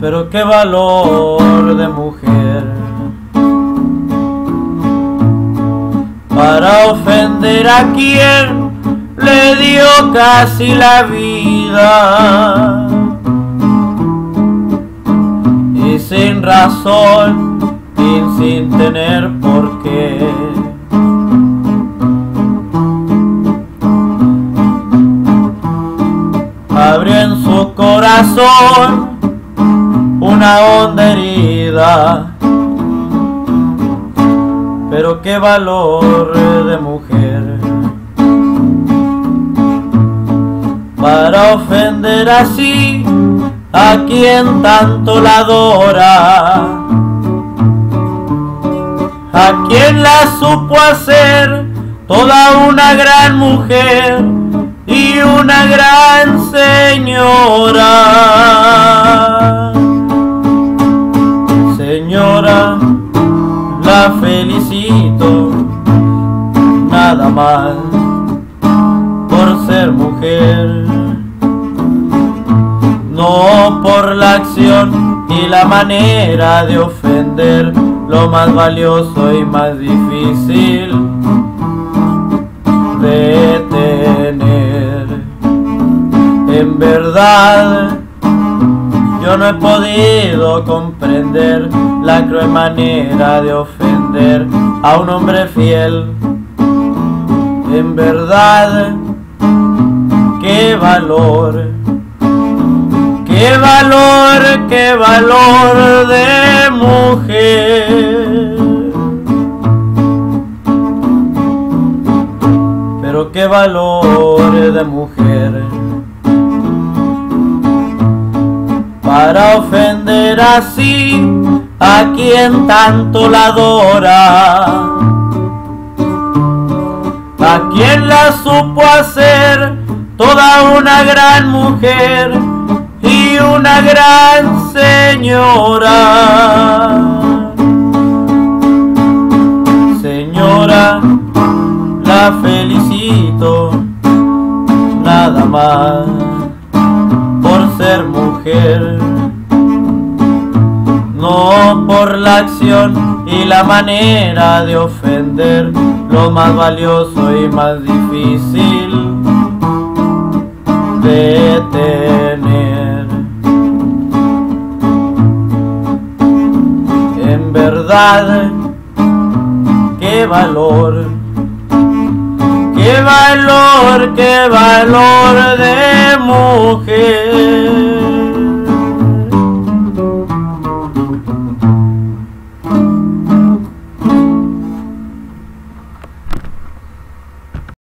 Pero qué valor de mujer. Para ofender a quien le dio casi la vida. Y sin razón y sin tener por corazón una honda herida, pero qué valor de mujer. Para ofender así a quien tanto la adora, a quien la supo hacer toda una gran mujer una gran señora. Señora, la felicito. Nada más por ser mujer, no por la acción y la manera de ofender lo más valioso y más difícil En verdad, yo no he podido comprender la cruel manera de ofender a un hombre fiel. En verdad, qué valor, qué valor, qué valor de mujer. Pero qué valor de mujer para ofender así a quien tanto la adora, a quien la supo hacer toda una gran mujer y una gran señora. Señora, la felicito nada más por ser mujer, no por la acción y la manera de ofender lo más valioso y más difícil de tener. En verdad, qué valor, qué valor, qué valor de mujer.